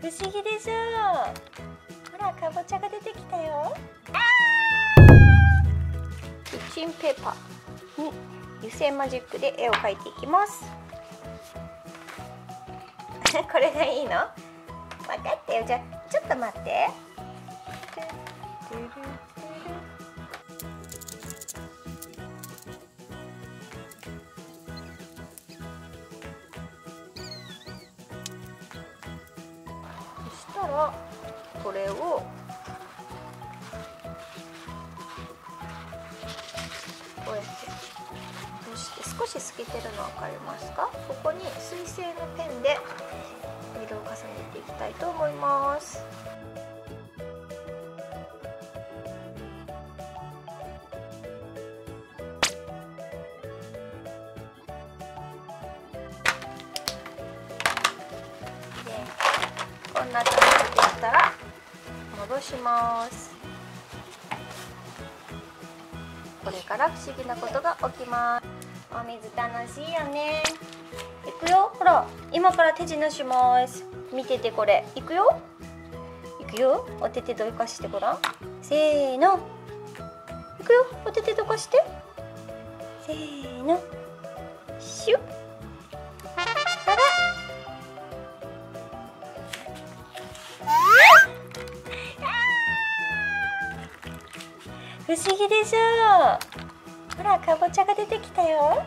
不思議でしょう。ほらかぼちゃが出てきたよ。キッチンペーパーに油性マジックで絵を描いていきます。これがいいの？分かったよ。じゃあちょっと待って。したらこれをこうやってそして少し透けてるの分かりますか？ここに水性のペンで色を重ねていきたいと思います。こんな感じできたら戻します。これから不思議なことが起きます。お水楽しいよね。いくよ。ほら今から手品します。見ててこれ。いくよ。いくよ。お手手どかしてごらん。せーの。いくよ。お手手どかして。せーの。シュッ。不思議でしょう。ほらかぼちゃが出てきたよ。